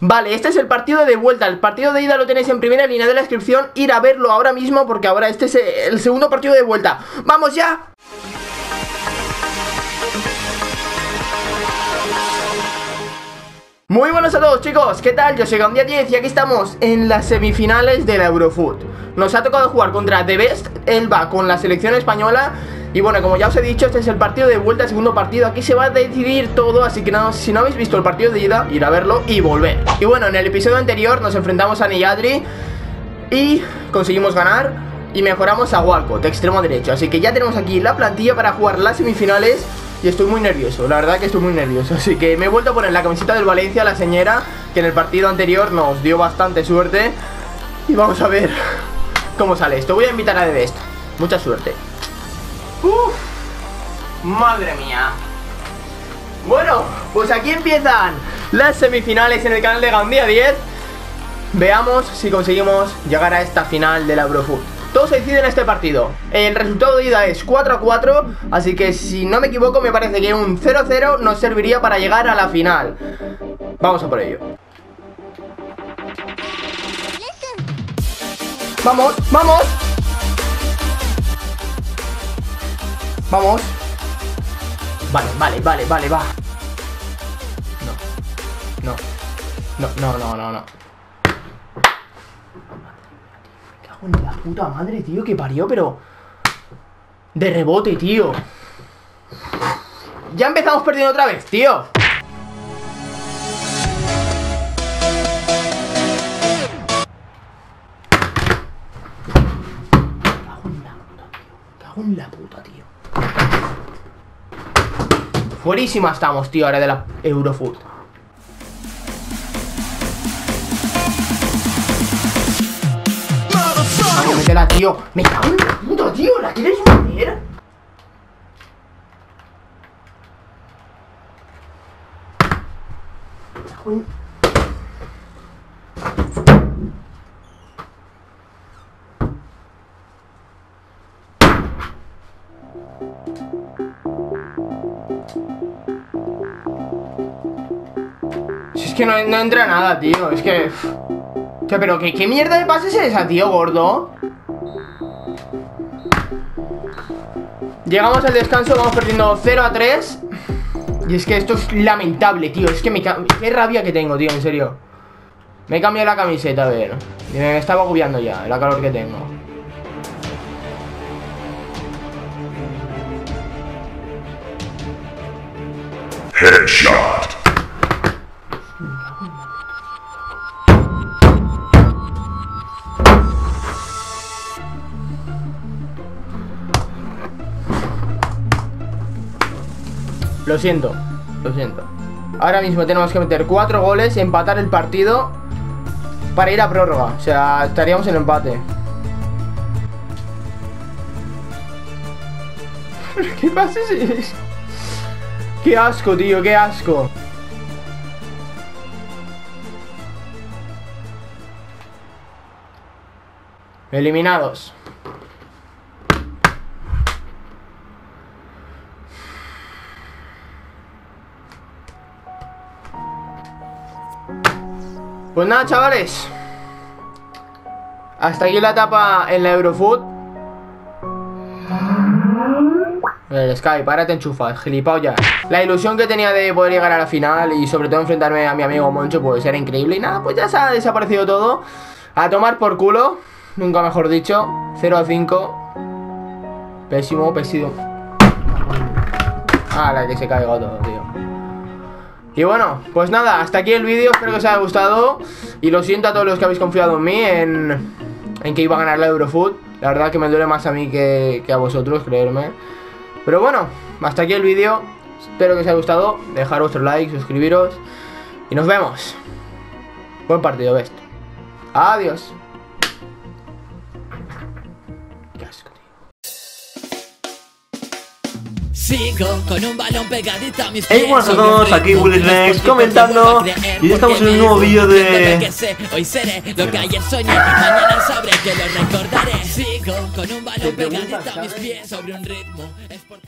Vale, este es el partido de vuelta. El partido de ida lo tenéis en primera línea de la descripción. Ir a verlo ahora mismo porque ahora este es el segundo partido de vuelta. ¡Vamos ya! Muy buenos a todos chicos, ¿qué tal? Yo soy Gandía 10 y aquí estamos en las semifinales de la Eurofoot. Nos ha tocado jugar contra The Best, él va con la selección española. Y bueno, como ya os he dicho, este es el partido de vuelta, el segundo partido. Aquí se va a decidir todo, así que no, si no habéis visto el partido de ida, ir a verlo y volver. Y bueno, en el episodio anterior nos enfrentamos a Niyadri Y conseguimos ganar Y mejoramos a Walcott, extremo derecho. Así que ya tenemos aquí la plantilla para jugar las semifinales y estoy muy nervioso, la verdad que estoy muy nervioso Así que me he vuelto a poner la camiseta del Valencia, la señora Que en el partido anterior nos dio bastante suerte Y vamos a ver cómo sale esto Voy a invitar a The Best, mucha suerte Uf, madre mía. Bueno, pues aquí empiezan las semifinales en el canal de Gandía 10. Veamos si conseguimos llegar a esta final de la Eurofoot. Todo se decide en este partido. El resultado de ida es 4 a 4, así que si no me equivoco me parece que un 0-0 nos serviría para llegar a la final. Vamos a por ello. Vamos, vamos. Vamos Vale, vale, vale, vale, va No No No, no, no, no, cago en la puta madre, tío, que parió, pero De rebote, tío Ya empezamos perdiendo otra vez, tío cago en la puta, tío. Fuerísima estamos, tío, ahora de la Eurofoot. Vamos, métela, tío. Me cago en la puta, tío. ¿La quieres meter? que no, entra nada, tío. Es que... pero ¿qué, ¿qué mierda de pase es esa, tío, gordo? Llegamos al descanso, vamos perdiendo 0 a 3 Y es que esto es lamentable, tío. Es que me... Qué rabia que tengo, tío, en serio. Me he cambiado la camiseta, a ver. Me estaba agobiando ya, la calor que tengo. Headshot Lo siento, lo siento. Ahora mismo tenemos que meter cuatro goles y empatar el partido para ir a prórroga. O sea, estaríamos en empate. ¿Qué pasa si... Qué asco, tío, qué asco. Eliminados. Pues nada, chavales. Hasta aquí la etapa en la Eurofoot. El Sky, párate enchufa, gilipollas. La ilusión que tenía de poder llegar a la final y sobre todo enfrentarme a mi amigo Moncho, pues era increíble. Y nada, pues ya se ha desaparecido todo. A tomar por culo, nunca mejor dicho. 0 a 5. Pésimo, pésimo. Ah, la que se caiga todo, tío. Y bueno, pues nada, hasta aquí el vídeo, espero que os haya gustado. Y lo siento a todos los que habéis confiado en mí, en, en que iba a ganar la Eurofoot La verdad que me duele más a mí que, que a vosotros, creerme. Pero bueno, hasta aquí el vídeo. Espero que os haya gustado, dejar vuestro like, suscribiros. Y nos vemos. Buen partido, best Adiós Sigo con un balón pegadito a mis pies. Hey, buenas a todos, aquí Willy Rex comentando. Y ya estamos en un nuevo vídeo de. Hoy seré lo que ayer soñé. Mañana sabré que lo recordaré. Sigo con un balón pegadito a mis pies sobre un ritmo. Es por